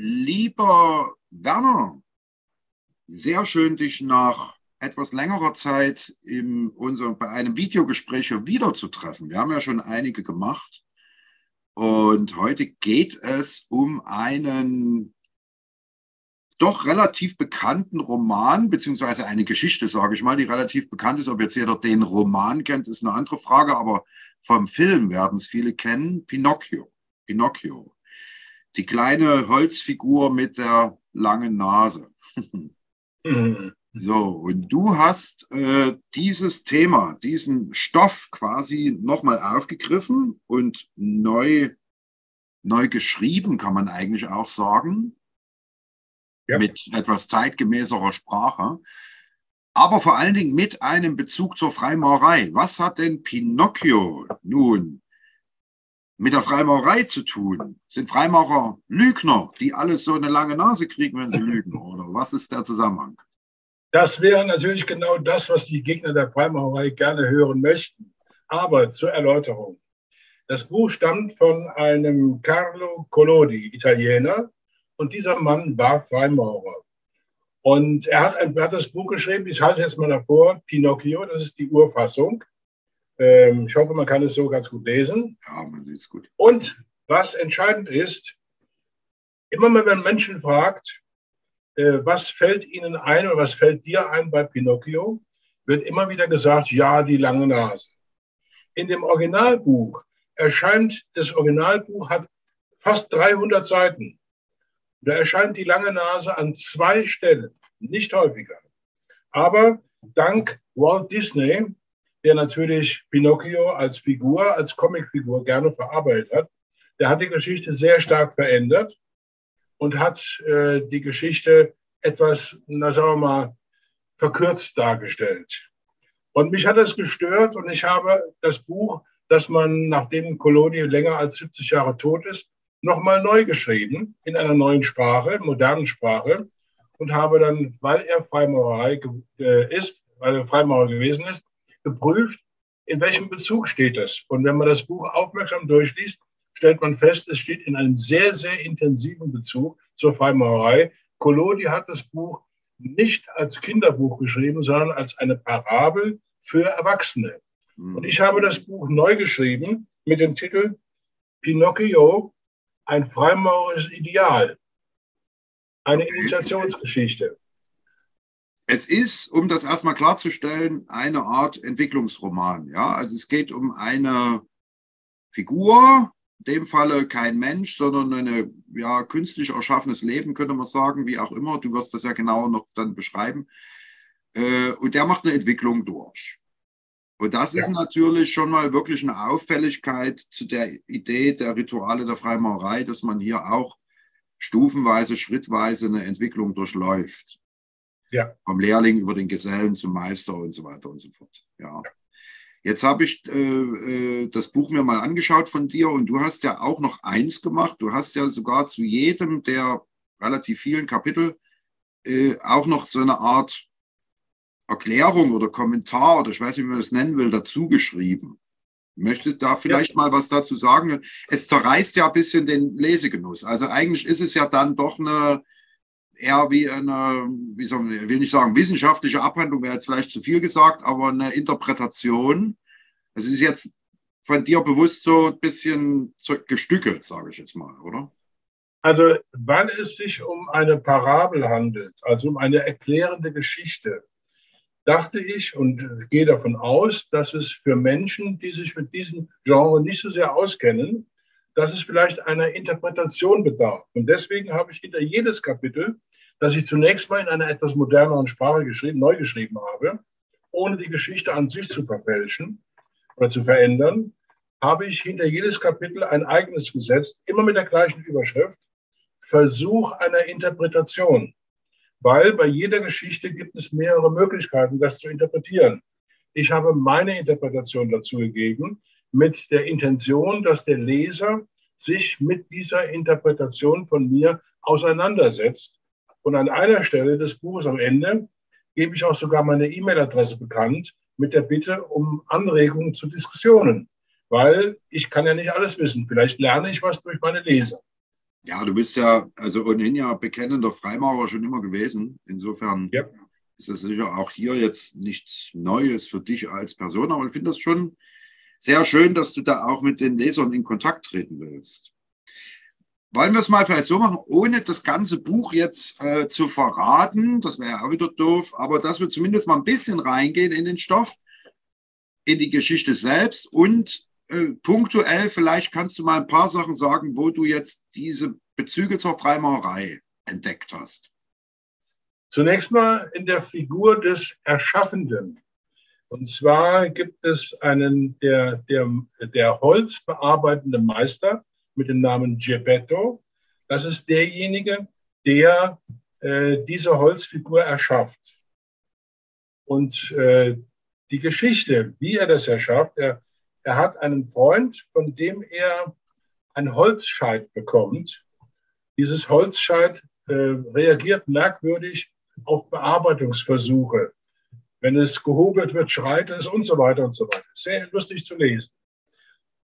Lieber Werner, sehr schön, dich nach etwas längerer Zeit in unserem, bei einem Videogespräch wiederzutreffen. Wir haben ja schon einige gemacht. Und heute geht es um einen doch relativ bekannten Roman, beziehungsweise eine Geschichte, sage ich mal, die relativ bekannt ist. Ob jetzt jeder den Roman kennt, ist eine andere Frage, aber vom Film werden es viele kennen. Pinocchio. Pinocchio. Die kleine Holzfigur mit der langen Nase. mhm. So, und du hast äh, dieses Thema, diesen Stoff quasi nochmal aufgegriffen und neu, neu geschrieben, kann man eigentlich auch sagen ja. mit etwas zeitgemäßerer Sprache, aber vor allen Dingen mit einem Bezug zur Freimaurerei. Was hat denn Pinocchio nun mit der Freimaurerei zu tun? Sind Freimaurer Lügner, die alles so eine lange Nase kriegen, wenn sie lügen? Oder was ist der Zusammenhang? Das wäre natürlich genau das, was die Gegner der Freimaurerei gerne hören möchten. Aber zur Erläuterung. Das Buch stammt von einem Carlo Collodi, Italiener, und dieser Mann war Freimaurer. Und er hat, er hat das Buch geschrieben, ich halte jetzt mal davor, Pinocchio, das ist die Urfassung. Ähm, ich hoffe, man kann es so ganz gut lesen. Ja, man sieht es gut. Und was entscheidend ist, immer wenn man Menschen fragt, äh, was fällt ihnen ein oder was fällt dir ein bei Pinocchio, wird immer wieder gesagt, ja, die lange Nase. In dem Originalbuch erscheint, das Originalbuch hat fast 300 Seiten. Da erscheint die lange Nase an zwei Stellen, nicht häufiger. Aber dank Walt Disney, der natürlich Pinocchio als Figur, als Comicfigur gerne verarbeitet hat, der hat die Geschichte sehr stark verändert und hat äh, die Geschichte etwas, na sagen wir mal, verkürzt dargestellt. Und mich hat das gestört und ich habe das Buch, das man, nachdem Coloni länger als 70 Jahre tot ist, nochmal neu geschrieben in einer neuen Sprache, modernen Sprache und habe dann, weil er Freimaurerei äh, ist, weil er Freimaurer gewesen ist, geprüft, in welchem Bezug steht das. Und wenn man das Buch aufmerksam durchliest, stellt man fest, es steht in einem sehr, sehr intensiven Bezug zur Freimaurerei. Collodi hat das Buch nicht als Kinderbuch geschrieben, sondern als eine Parabel für Erwachsene. Mhm. Und ich habe das Buch neu geschrieben mit dem Titel Pinocchio, ein freimaurerisches Ideal, eine. Initiationsgeschichte. Es ist, um das erstmal klarzustellen, eine Art Entwicklungsroman. Ja, also es geht um eine Figur, in dem Falle kein Mensch, sondern eine ja, künstlich erschaffenes Leben, könnte man sagen, wie auch immer. Du wirst das ja genauer noch dann beschreiben. Äh, und der macht eine Entwicklung durch. Und das ja. ist natürlich schon mal wirklich eine Auffälligkeit zu der Idee der Rituale der Freimaurerei, dass man hier auch stufenweise, schrittweise eine Entwicklung durchläuft. Ja. Vom Lehrling über den Gesellen zum Meister und so weiter und so fort. Ja. Jetzt habe ich äh, äh, das Buch mir mal angeschaut von dir und du hast ja auch noch eins gemacht. Du hast ja sogar zu jedem der relativ vielen Kapitel äh, auch noch so eine Art Erklärung oder Kommentar oder ich weiß nicht, wie man das nennen will, dazu geschrieben. Möchte da vielleicht ja. mal was dazu sagen? Es zerreißt ja ein bisschen den Lesegenuss. Also eigentlich ist es ja dann doch eine eher wie eine, wie soll man, ich will nicht sagen, wissenschaftliche Abhandlung wäre jetzt vielleicht zu viel gesagt, aber eine Interpretation. Es ist jetzt von dir bewusst so ein bisschen gestückelt, sage ich jetzt mal, oder? Also, weil es sich um eine Parabel handelt, also um eine erklärende Geschichte, dachte ich und gehe davon aus, dass es für Menschen, die sich mit diesem Genre nicht so sehr auskennen, dass es vielleicht einer Interpretation bedarf. Und deswegen habe ich hinter jedes Kapitel, das ich zunächst mal in einer etwas moderneren Sprache geschrieben, neu geschrieben habe, ohne die Geschichte an sich zu verfälschen oder zu verändern, habe ich hinter jedes Kapitel ein eigenes gesetzt, immer mit der gleichen Überschrift, Versuch einer Interpretation weil bei jeder Geschichte gibt es mehrere Möglichkeiten, das zu interpretieren. Ich habe meine Interpretation dazu gegeben, mit der Intention, dass der Leser sich mit dieser Interpretation von mir auseinandersetzt. Und an einer Stelle des Buches am Ende gebe ich auch sogar meine E-Mail-Adresse bekannt mit der Bitte um Anregungen zu Diskussionen, weil ich kann ja nicht alles wissen. Vielleicht lerne ich was durch meine Leser. Ja, du bist ja, also ohnehin ja bekennender Freimaurer schon immer gewesen. Insofern ja. ist das sicher auch hier jetzt nichts Neues für dich als Person, aber ich finde das schon sehr schön, dass du da auch mit den Lesern in Kontakt treten willst. Wollen wir es mal vielleicht so machen, ohne das ganze Buch jetzt äh, zu verraten, das wäre ja auch wieder doof, aber dass wir zumindest mal ein bisschen reingehen in den Stoff, in die Geschichte selbst und äh, punktuell, vielleicht kannst du mal ein paar Sachen sagen, wo du jetzt diese Bezüge zur Freimaurerei entdeckt hast. Zunächst mal in der Figur des Erschaffenden. Und zwar gibt es einen, der, der, der Holz bearbeitende Meister mit dem Namen Geppetto. Das ist derjenige, der äh, diese Holzfigur erschafft. Und äh, die Geschichte, wie er das erschafft, er er hat einen Freund, von dem er ein Holzscheit bekommt. Dieses Holzscheit äh, reagiert merkwürdig auf Bearbeitungsversuche. Wenn es gehobelt wird, schreit es und so weiter und so weiter. Sehr lustig zu lesen.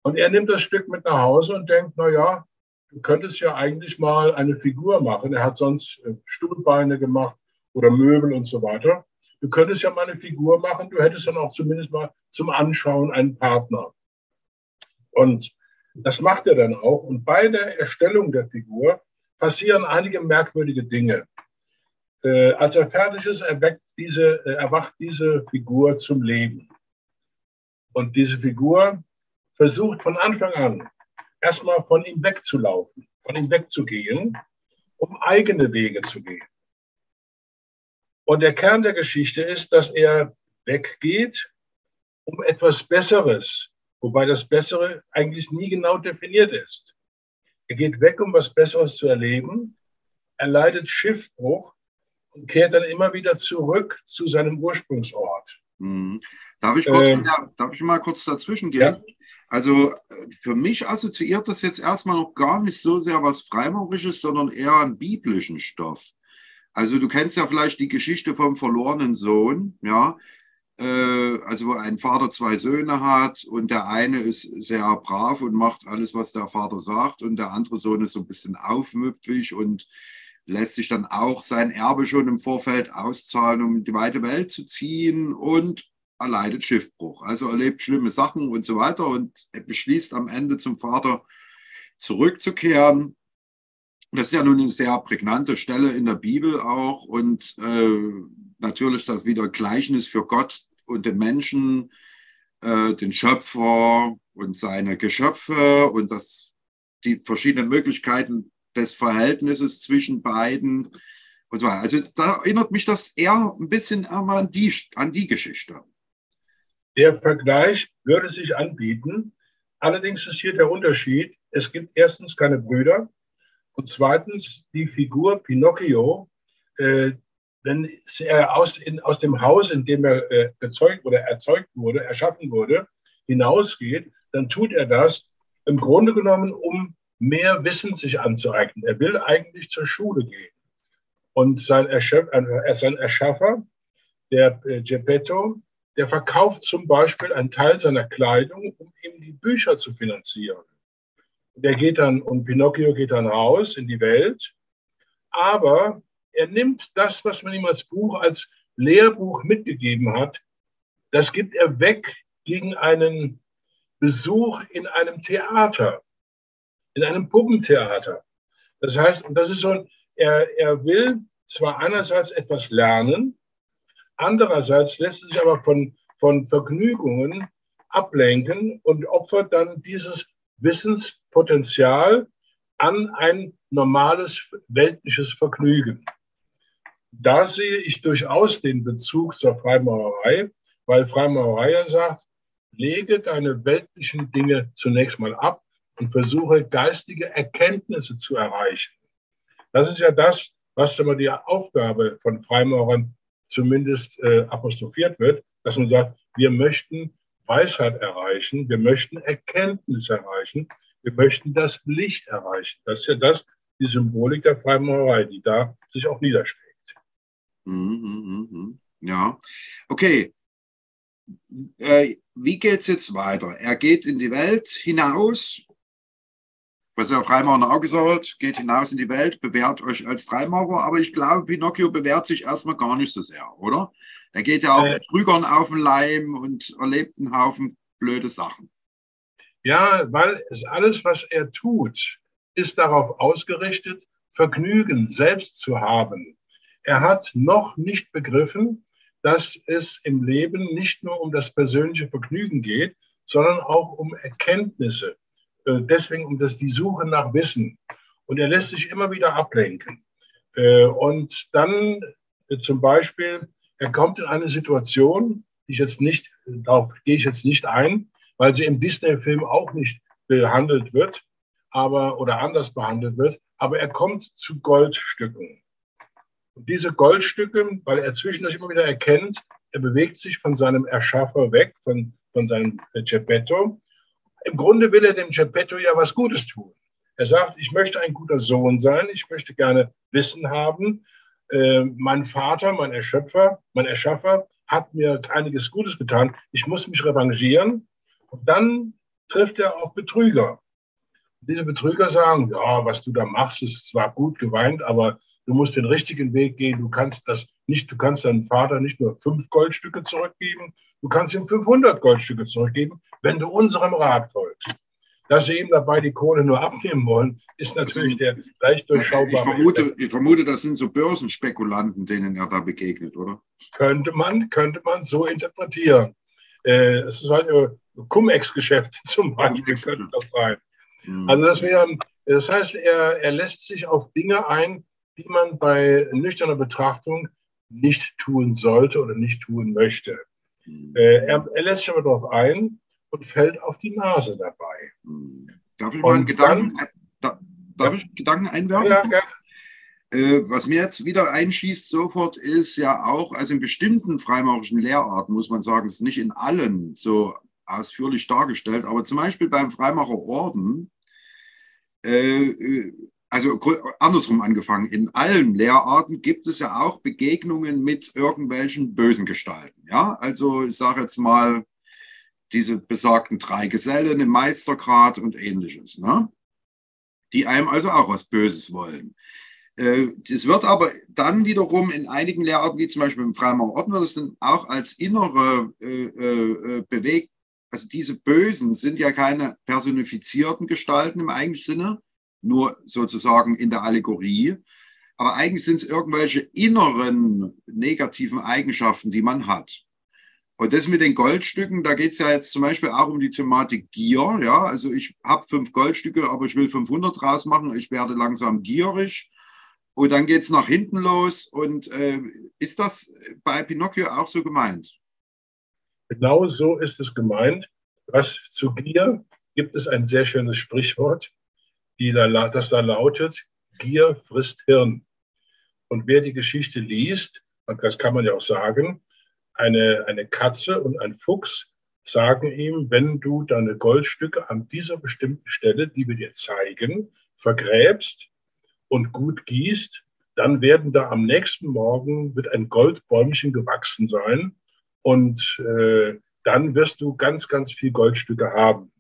Und er nimmt das Stück mit nach Hause und denkt, na ja, du könntest ja eigentlich mal eine Figur machen. Er hat sonst äh, Stuhlbeine gemacht oder Möbel und so weiter. Du könntest ja mal eine Figur machen, du hättest dann auch zumindest mal zum Anschauen einen Partner. Und das macht er dann auch. Und bei der Erstellung der Figur passieren einige merkwürdige Dinge. Äh, als er fertig ist, erweckt diese, äh, erwacht diese Figur zum Leben. Und diese Figur versucht von Anfang an erstmal von ihm wegzulaufen, von ihm wegzugehen, um eigene Wege zu gehen. Und der Kern der Geschichte ist, dass er weggeht, um etwas Besseres, wobei das Bessere eigentlich nie genau definiert ist. Er geht weg, um was Besseres zu erleben. Er leidet Schiffbruch und kehrt dann immer wieder zurück zu seinem Ursprungsort. Mhm. Darf, ich kurz, ähm, darf ich mal kurz dazwischen gehen? Ja. Also äh, für mich assoziiert das jetzt erstmal noch gar nicht so sehr was Freimaurisches, sondern eher einen biblischen Stoff. Also du kennst ja vielleicht die Geschichte vom verlorenen Sohn, ja. Äh, also wo ein Vater zwei Söhne hat und der eine ist sehr brav und macht alles, was der Vater sagt und der andere Sohn ist so ein bisschen aufmüpfig und lässt sich dann auch sein Erbe schon im Vorfeld auszahlen, um in die weite Welt zu ziehen und erleidet Schiffbruch. Also erlebt schlimme Sachen und so weiter und er beschließt am Ende zum Vater zurückzukehren das ist ja nun eine sehr prägnante Stelle in der Bibel auch und äh, natürlich das wieder Gleichnis für Gott und den Menschen, äh, den Schöpfer und seine Geschöpfe und das, die verschiedenen Möglichkeiten des Verhältnisses zwischen beiden und so weiter. Also da erinnert mich das eher ein bisschen an die, an die Geschichte. Der Vergleich würde sich anbieten. Allerdings ist hier der Unterschied, es gibt erstens keine Brüder, und zweitens die Figur Pinocchio, äh, wenn er aus, in, aus dem Haus, in dem er äh, gezeugt oder erzeugt wurde, erschaffen wurde, hinausgeht, dann tut er das im Grunde genommen, um mehr Wissen sich anzueignen. Er will eigentlich zur Schule gehen. Und sein, Erschöpf, äh, sein Erschaffer, der äh, Geppetto, der verkauft zum Beispiel einen Teil seiner Kleidung, um ihm die Bücher zu finanzieren der geht dann, und Pinocchio geht dann raus in die Welt, aber er nimmt das, was man ihm als Buch, als Lehrbuch mitgegeben hat, das gibt er weg gegen einen Besuch in einem Theater, in einem Puppentheater. Das heißt, und das ist so, er, er will zwar einerseits etwas lernen, andererseits lässt er sich aber von, von Vergnügungen ablenken und opfert dann dieses Wissenspotenzial an ein normales weltliches Vergnügen. Da sehe ich durchaus den Bezug zur Freimaurerei, weil Freimaurerei ja sagt, lege deine weltlichen Dinge zunächst mal ab und versuche geistige Erkenntnisse zu erreichen. Das ist ja das, was immer die Aufgabe von Freimaurern zumindest äh, apostrophiert wird, dass man sagt, wir möchten Weisheit erreichen, wir möchten Erkenntnis erreichen, wir möchten das Licht erreichen. Das ist ja das, die Symbolik der Freimaurerei, die da sich auch niederschlägt. Mhm, mhm. Ja, okay. Äh, wie geht es jetzt weiter? Er geht in die Welt hinaus was er auch gesagt hat, geht hinaus in die Welt, bewährt euch als Freimacher. Aber ich glaube, Pinocchio bewährt sich erstmal gar nicht so sehr, oder? Er geht ja auch äh, mit Trügern auf den Leim und erlebt einen Haufen blöde Sachen. Ja, weil es alles, was er tut, ist darauf ausgerichtet, Vergnügen selbst zu haben. Er hat noch nicht begriffen, dass es im Leben nicht nur um das persönliche Vergnügen geht, sondern auch um Erkenntnisse. Äh, deswegen um das, die Suche nach Wissen. Und er lässt sich immer wieder ablenken. Äh, und dann äh, zum Beispiel, er kommt in eine Situation, die ich jetzt nicht, darauf gehe ich jetzt nicht ein, weil sie im Disney-Film auch nicht behandelt wird, aber oder anders behandelt wird. Aber er kommt zu Goldstücken. Und diese Goldstücke, weil er zwischendurch immer wieder erkennt, er bewegt sich von seinem Erschaffer weg, von, von seinem Geppetto im Grunde will er dem Geppetto ja was Gutes tun. Er sagt, ich möchte ein guter Sohn sein, ich möchte gerne Wissen haben. Äh, mein Vater, mein Erschöpfer, mein Erschaffer hat mir einiges Gutes getan. Ich muss mich revanchieren. Und dann trifft er auch Betrüger. Diese Betrüger sagen, ja, was du da machst, ist zwar gut geweint, aber du musst den richtigen Weg gehen. Du kannst das nicht, du kannst deinem Vater nicht nur fünf Goldstücke zurückgeben, du kannst ihm 500 Goldstücke zurückgeben, wenn du unserem Rat folgst. Dass sie ihm dabei die Kohle nur abnehmen wollen, ist natürlich der leicht durchschaubare. Ich vermute, ich vermute, das sind so Börsenspekulanten, denen er da begegnet, oder? Könnte man, könnte man so interpretieren. Äh, es ist halt Cum-Ex-Geschäfte zum Beispiel, könnte das sein. Mhm. Also das wäre, das heißt, er, er lässt sich auf Dinge ein, die man bei nüchterner Betrachtung nicht tun sollte oder nicht tun möchte. Mhm. Äh, er, er, lässt sich aber darauf ein und fällt auf die Nase dabei. Mhm. Darf ich mal einen Gedanken, dann, da, darf ja. ich Gedanken einwerfen? Ja, gerne. Äh, was mir jetzt wieder einschießt sofort ist ja auch, also in bestimmten freimaurischen Lehrarten muss man sagen, es ist nicht in allen so ausführlich dargestellt, aber zum Beispiel beim Freimacherorden äh, äh also andersrum angefangen, in allen Lehrarten gibt es ja auch Begegnungen mit irgendwelchen bösen Gestalten. Ja, also ich sage jetzt mal diese besagten drei Gesellen im Meistergrad und ähnliches, ne? die einem also auch was Böses wollen. Äh, das wird aber dann wiederum in einigen Lehrarten, wie zum Beispiel im Freimacher Orden, wird es dann auch als innere äh, äh, bewegt. Also diese Bösen sind ja keine personifizierten Gestalten im eigentlichen Sinne, nur sozusagen in der Allegorie. Aber eigentlich sind es irgendwelche inneren negativen Eigenschaften, die man hat. Und das mit den Goldstücken, da geht es ja jetzt zum Beispiel auch um die Thematik Gier. Ja, also ich habe fünf Goldstücke, aber ich will 500 draus machen. Ich werde langsam gierig. Und dann geht es nach hinten los. Und äh, ist das bei Pinocchio auch so gemeint? Genau so ist es gemeint. Was zu Gier gibt es ein sehr schönes Sprichwort die da, das da lautet, Gier frisst Hirn. Und wer die Geschichte liest, und das kann man ja auch sagen, eine, eine Katze und ein Fuchs sagen ihm, wenn du deine Goldstücke an dieser bestimmten Stelle, die wir dir zeigen, vergräbst und gut gießt, dann werden da am nächsten Morgen wird ein Goldbäumchen gewachsen sein und äh, dann wirst du ganz, ganz viel Goldstücke haben.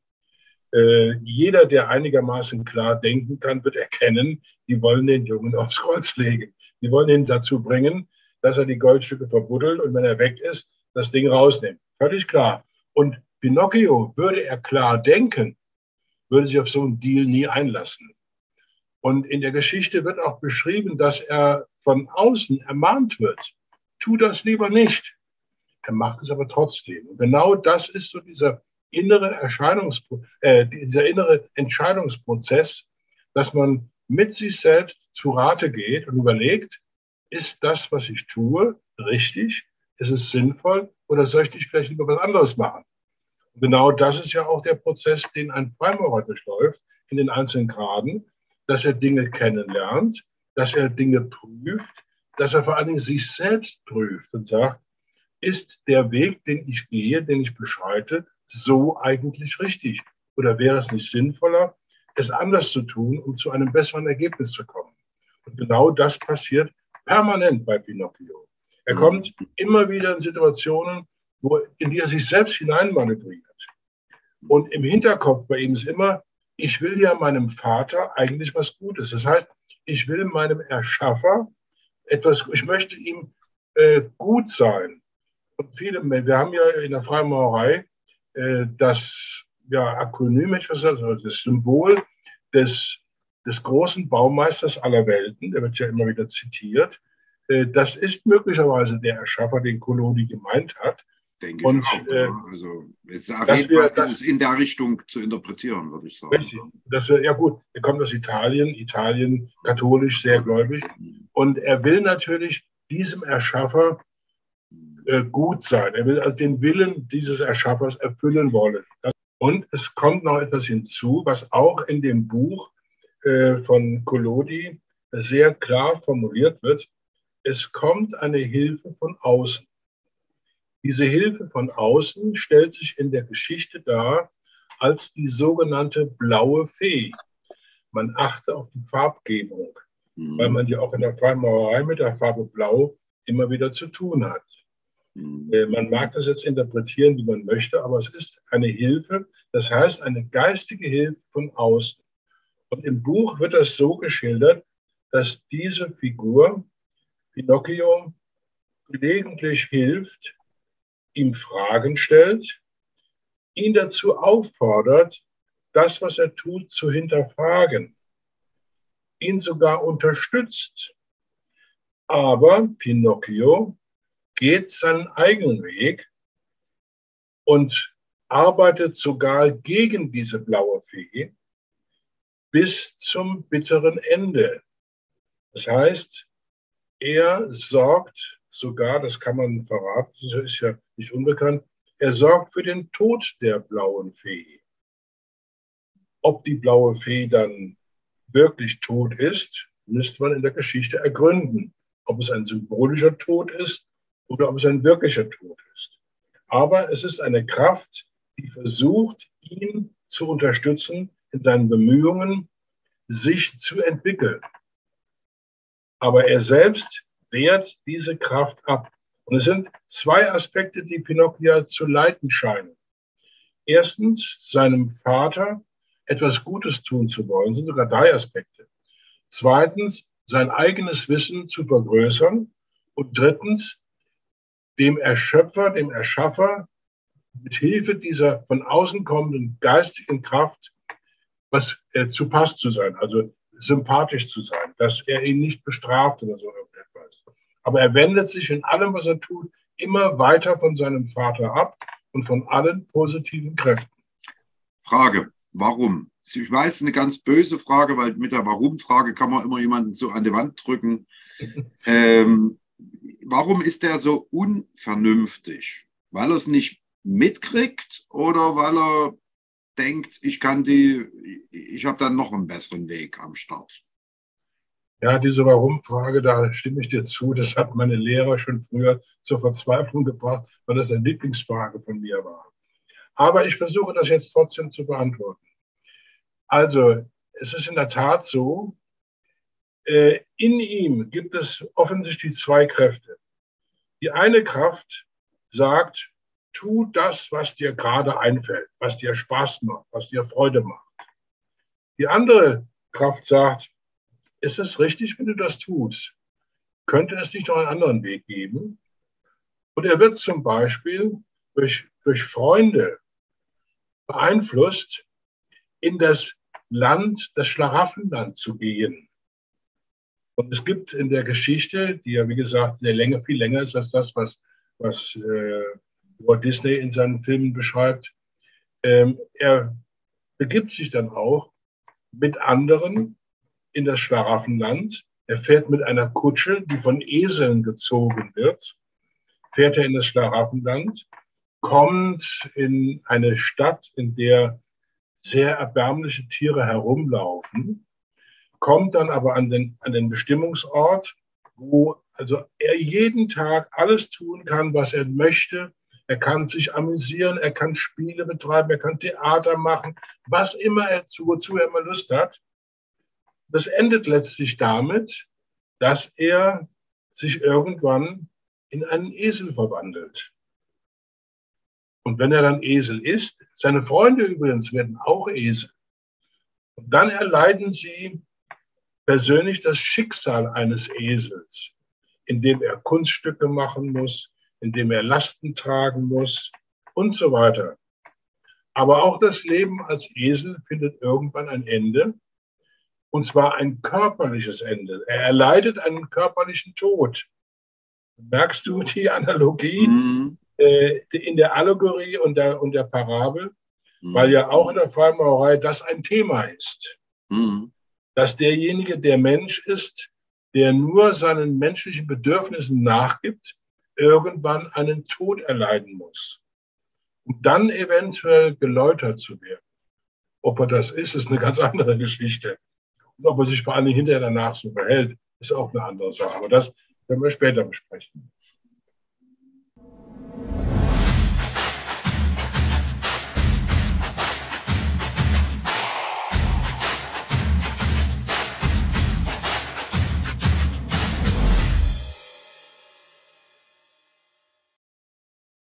Äh, jeder, der einigermaßen klar denken kann, wird erkennen, die wollen den Jungen aufs Kreuz legen. Die wollen ihn dazu bringen, dass er die Goldstücke verbuddelt und wenn er weg ist, das Ding rausnimmt. Völlig klar. Und Pinocchio, würde er klar denken, würde sich auf so einen Deal nie einlassen. Und in der Geschichte wird auch beschrieben, dass er von außen ermahnt wird. Tu das lieber nicht. Er macht es aber trotzdem. Und genau das ist so dieser innere Erscheinungs äh, dieser innere Entscheidungsprozess, dass man mit sich selbst zu Rate geht und überlegt, ist das, was ich tue, richtig? Ist es sinnvoll? Oder soll ich vielleicht lieber was anderes machen? Und genau das ist ja auch der Prozess, den ein Freimaurer durchläuft in den einzelnen Graden, dass er Dinge kennenlernt, dass er Dinge prüft, dass er vor allen Dingen sich selbst prüft und sagt, ist der Weg, den ich gehe, den ich beschreite, so eigentlich richtig? Oder wäre es nicht sinnvoller, es anders zu tun, um zu einem besseren Ergebnis zu kommen? Und genau das passiert permanent bei Pinocchio. Er mhm. kommt immer wieder in Situationen, wo, in die er sich selbst hineinmanövriert. Und im Hinterkopf bei ihm ist immer, ich will ja meinem Vater eigentlich was Gutes. Das heißt, ich will meinem Erschaffer etwas, ich möchte ihm äh, gut sein. Und viele, wir haben ja in der Freimaurerei das ja, Akronym, ich weiß also das Symbol des, des großen Baumeisters aller Welten, der wird ja immer wieder zitiert. Äh, das ist möglicherweise der Erschaffer, den Collodi gemeint hat. Denke und, ich auch. Äh, also es auf jeden wir, das, ist in der Richtung zu interpretieren, würde ich sagen. Richtig. Das wir, ja gut, er kommt aus Italien, Italien katholisch, sehr gläubig. Und er will natürlich diesem Erschaffer äh, gut sein. Er will also den Willen dieses Erschaffers erfüllen wollen. Und es kommt noch etwas hinzu, was auch in dem Buch äh, von Collodi sehr klar formuliert wird. Es kommt eine Hilfe von außen. Diese Hilfe von außen stellt sich in der Geschichte dar als die sogenannte blaue Fee. Man achte auf die Farbgebung, mhm. weil man ja auch in der Freimaurerei mit der Farbe Blau immer wieder zu tun hat. Mhm. Äh, man mag das jetzt interpretieren, wie man möchte, aber es ist eine Hilfe, das heißt eine geistige Hilfe von außen. Und im Buch wird das so geschildert, dass diese Figur, Pinocchio, gelegentlich hilft, ihm Fragen stellt, ihn dazu auffordert, das, was er tut, zu hinterfragen, ihn sogar unterstützt. Aber Pinocchio geht seinen eigenen Weg und arbeitet sogar gegen diese blaue Fee bis zum bitteren Ende. Das heißt, er sorgt sogar, das kann man verraten, das ist ja nicht unbekannt, er sorgt für den Tod der blauen Fee. Ob die blaue Fee dann wirklich tot ist, müsste man in der Geschichte ergründen. Ob es ein symbolischer Tod ist oder ob es ein wirklicher Tod ist. Aber es ist eine Kraft, die versucht, ihn zu unterstützen in seinen Bemühungen, sich zu entwickeln. Aber er selbst wehrt diese Kraft ab. Und es sind zwei Aspekte, die Pinocchio zu leiten scheinen. Erstens, seinem Vater etwas Gutes tun zu wollen, das sind sogar drei Aspekte. Zweitens, sein eigenes Wissen zu vergrößern. Und drittens, dem Erschöpfer, dem Erschaffer, mit Hilfe dieser von außen kommenden geistigen Kraft, was äh, zu passt zu sein, also sympathisch zu sein, dass er ihn nicht bestraft oder so aber er wendet sich in allem, was er tut, immer weiter von seinem Vater ab und von allen positiven Kräften. Frage, warum? Ich weiß, eine ganz böse Frage, weil mit der Warum-Frage kann man immer jemanden so an die Wand drücken. ähm, warum ist er so unvernünftig? Weil er es nicht mitkriegt oder weil er denkt, ich kann die, ich habe dann noch einen besseren Weg am Start? Ja, diese Warum-Frage, da stimme ich dir zu. Das hat meine Lehrer schon früher zur Verzweiflung gebracht, weil das eine Lieblingsfrage von mir war. Aber ich versuche das jetzt trotzdem zu beantworten. Also, es ist in der Tat so, in ihm gibt es offensichtlich zwei Kräfte. Die eine Kraft sagt, tu das, was dir gerade einfällt, was dir Spaß macht, was dir Freude macht. Die andere Kraft sagt, ist es richtig, wenn du das tust? Könnte es nicht noch einen anderen Weg geben? Und er wird zum Beispiel durch, durch Freunde beeinflusst, in das Land, das Schlaraffenland zu gehen. Und es gibt in der Geschichte, die ja wie gesagt sehr länger, viel länger ist als das, was, was äh, Walt Disney in seinen Filmen beschreibt, ähm, er begibt sich dann auch mit anderen in das Schlaraffenland. Er fährt mit einer Kutsche, die von Eseln gezogen wird, fährt er in das Schlaraffenland, kommt in eine Stadt, in der sehr erbärmliche Tiere herumlaufen, kommt dann aber an den, an den Bestimmungsort, wo also er jeden Tag alles tun kann, was er möchte. Er kann sich amüsieren, er kann Spiele betreiben, er kann Theater machen, was immer er zu, wozu er immer Lust hat. Das endet letztlich damit, dass er sich irgendwann in einen Esel verwandelt. Und wenn er dann Esel ist, seine Freunde übrigens werden auch Esel. Und dann erleiden sie persönlich das Schicksal eines Esels, indem er Kunststücke machen muss, indem er Lasten tragen muss und so weiter. Aber auch das Leben als Esel findet irgendwann ein Ende, und zwar ein körperliches Ende. Er erleidet einen körperlichen Tod. Merkst du die Analogie mhm. äh, in der Allegorie und der, und der Parabel? Mhm. Weil ja auch in der Freimaurerei das ein Thema ist. Mhm. Dass derjenige der Mensch ist, der nur seinen menschlichen Bedürfnissen nachgibt, irgendwann einen Tod erleiden muss. Und dann eventuell geläutert zu werden. Ob er das ist, ist eine ganz andere Geschichte. Und ob er sich vor allem hinterher danach so verhält, ist auch eine andere Sache. Aber das werden wir später besprechen.